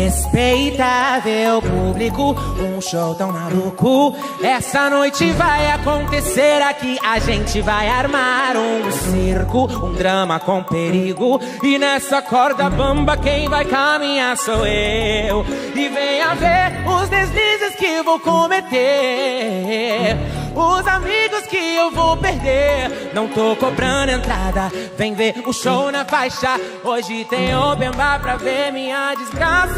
Respeitável público, um show tão maluco. Essa noite vai acontecer aqui. A gente vai armar um circo, um drama com perigo. E nessa corda bamba, quem vai caminhar sou eu. E venha ver os deslizes que vou cometer. Os amigos que eu vou perder. Não tô cobrando entrada. Vem ver o show na faixa. Hoje tem open bar pra ver minha desgraça.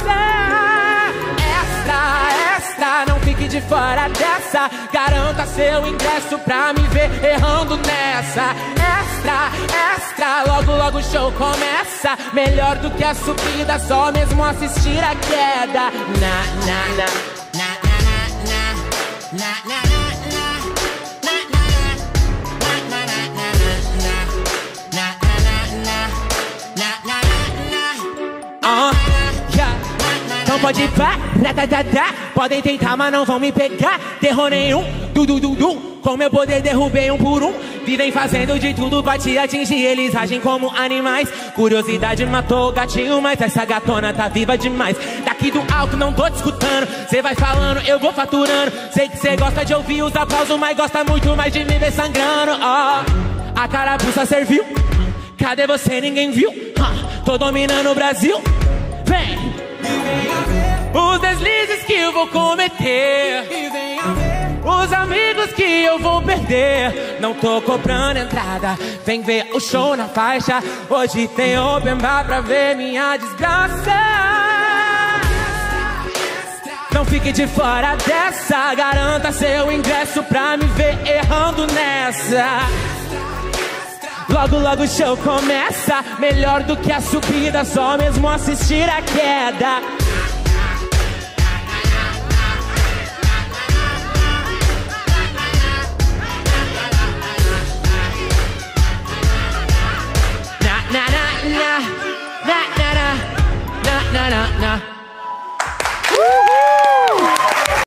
Extra, extra, não fique de fora dessa. Garanta seu ingresso pra me ver errando nessa. Extra, extra, logo, logo o show começa. Melhor do que a subida, só mesmo assistir a queda. Na, na, na, Então pode pá, ratatata Podem tentar, mas não vão me pegar. Terror nenhum, du du du du. Com meu poder derrubei um por um. Vivem fazendo de tudo pra te atingir. Eles agem como animais. Curiosidade matou o gatinho Mas essa gatona tá viva demais. Daqui do alto não tô discutando Cê vai falando, eu vou faturando. Sei que cê gosta de ouvir os aplausos Mas gosta muito mais de me ver sangrando. Oh, a carapuça serviu. Cadê você? Ninguém viu? Uh, tô dominando o Brasil. Vem! Os deslizes que eu vou cometer. Os amigos que eu vou perder. Não tô cobrando entrada. Vem ver o show na faixa. Hoje tem open bar pra ver minha desgraça. Não fique de fora dessa. Garanta seu ingresso pra me ver errando nessa. Logo, logo o show começa. Melhor do que a subida, só mesmo assistir a queda. Na na na